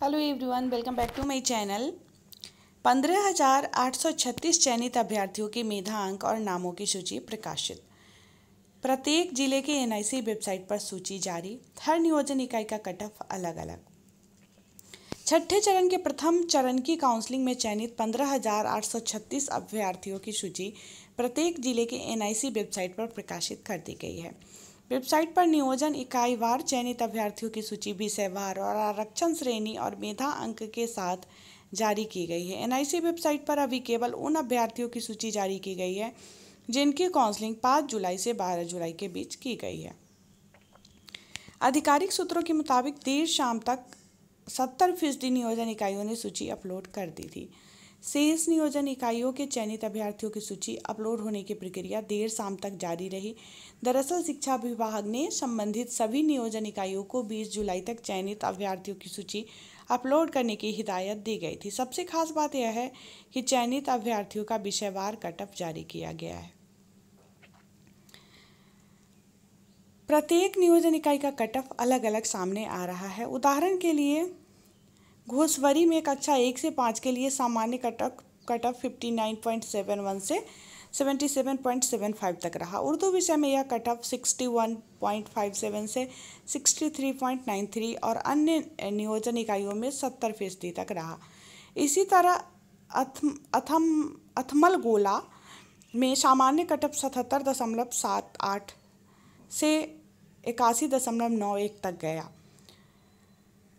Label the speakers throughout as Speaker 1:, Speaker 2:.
Speaker 1: Hello everyone welcome back to my channel पंद्रह हज़ार आठ सौ छत्तीस चयनित अभ्यर्थियों के मेधा अंक और नामों की सूची प्रकाशित। प्रत्येक ज़िले के एनआईसी वेबसाइट पर सूची जारी। हर नियोजन इकाई का कट ऑफ़ अलग अलग छठे चरण के प्रथम चरण की काउंसलिंग में चयनित पंद्रह हज़ार आठ सौ छत्तीस अभ्यर्थियों की सूची प्रत्येक ज़िले के एनआईसी वेबसाइट पर प्रकाशित कर दी गई है। वेबसाइट पर नियोजन इकाईवार चयनित अभ्यर्थियों की सूची विषयवार और आरक्षण श्रेणी और मेधा अंक के साथ जारी की गई है। एनआईसी वेबसाइट पर अभी केवल उन अभ्यर्थियों की सूची जारी की गई है, जिनकी काउंसलिंग 5 जुलाई से 12 जुलाई के बीच की गई है। आधिकारिक सूत्रों के मुताबिक देर शाम तक सत्तर फ़ीसदी नियोजन इकाइयों ने सूची अपलोड कर दी थी। शेष नियोजन इकाइयों के चयनित अभ्यर्थियों की सूची अपलोड होने की प्रक्रिया देर शाम तक जारी रही। दरअसल, शिक्षा विभाग ने संबंधित सभी नियोजन इकाइयों को 20 जुलाई तक चयनित अभ्यर्थियों की सूची अपलोड करने की हिदायत दी गई थी। सबसे खास बात यह है कि चयनित अभ्यर्थियों का विषयवार कटअप जारी किया गया है। प्रत्येक नियोजन इकाई का कटअप अलग अलग सामने आ रहा है। उदाहरण के लिए घोसवरी में कक्षा एक से पाँच के लिए सामान्य cutoff cutoff fifty nine point seven one से seventy seven point seven five तक रहा। उर्दू विषय में यह cutoff sixty one point five seven से sixty three point nine three और अन्य नियोजन इकाइयों में सत्तर फ़ीसदी तक रहा। इसी तरह अथम अथम, अथमल गोला में सामान्य कटअप सतहत्तर दशमलव सात आठ से इक्यासी दशमलव नौ एक तक गया।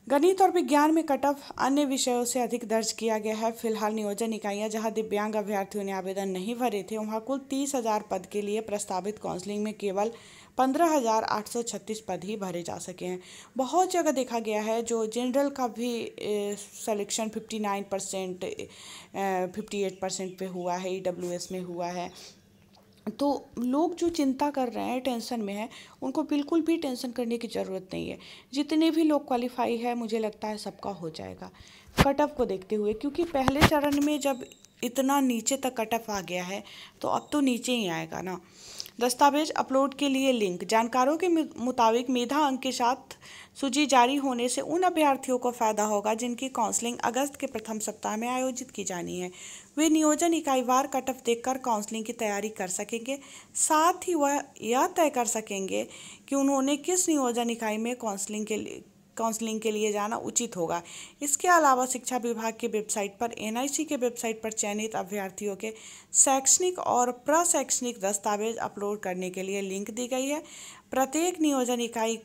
Speaker 1: गणित और विज्ञान में कट ऑफ़ अन्य विषयों से अधिक दर्ज किया गया है। फ़िलहाल नियोजन इकाइयाँ जहाँ दिव्यांग अभ्यर्थियों ने आवेदन नहीं भरे थे, वहाँ कुल तीस हज़ार पद के लिए प्रस्तावित काउंसलिंग में केवल पंद्रह हज़ार आठ सौ छत्तीस पद ही भरे जा सके हैं। बहुत जगह देखा गया है जो जनरल का भी selection fifty nine percent fifty eight percent पे हुआ है ई डब्ल्यू एस में हुआ है। तो लोग जो चिंता कर रहे हैं, टेंशन में है, उनको बिल्कुल भी टेंशन करने की ज़रूरत नहीं है। जितने भी लोग क्वालिफाई है, मुझे लगता है सबका हो जाएगा। कट ऑफ़ को देखते हुए, क्योंकि पहले चरण में जब इतना नीचे तक कट ऑफ़ आ गया है तो अब तो नीचे ही आएगा ना। दस्तावेज़ अपलोड के लिए लिंक। जानकारों के मुताबिक मेधा अंक के साथ सूची जारी होने से उन अभ्यर्थियों को फ़ायदा होगा जिनकी काउंसलिंग अगस्त के प्रथम सप्ताह में आयोजित की जानी है। वे नियोजन इकाईवार कट ऑफ़ देखकर काउंसलिंग की तैयारी कर सकेंगे। साथ ही वह यह तय कर सकेंगे कि उन्होंने किस नियोजन इकाई में काउंसलिंग के लिए काउंसलिंग के लिए जाना उचित होगा। इसके अलावा शिक्षा विभाग की वेबसाइट पर, एनआईसी के वेबसाइट पर चयनित अभ्यर्थियों के शैक्षणिक और प्रशैक्षणिक दस्तावेज़ अपलोड करने के लिए लिंक दी गई है। प्रत्येक नियोजन इकाई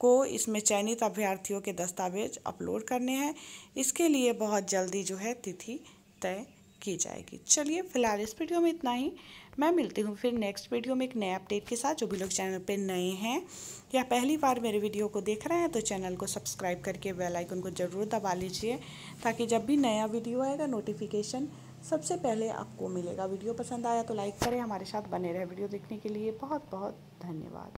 Speaker 1: को इसमें चयनित अभ्यर्थियों के दस्तावेज़ अपलोड करने हैं। इसके लिए बहुत जल्दी जो है तिथि तय की जाएगी। चलिए, फ़िलहाल इस वीडियो में इतना ही। मैं मिलती हूँ फिर नेक्स्ट वीडियो में एक नए अपडेट के साथ। जो भी लोग चैनल पे नए हैं या पहली बार मेरे वीडियो को देख रहे हैं तो चैनल को सब्सक्राइब करके बेल आइकन को ज़रूर दबा लीजिए, ताकि जब भी नया वीडियो आएगा नोटिफिकेशन सबसे पहले आपको मिलेगा। वीडियो पसंद आया तो लाइक करें। हमारे साथ बने रहे वीडियो देखने के लिए। बहुत बहुत धन्यवाद।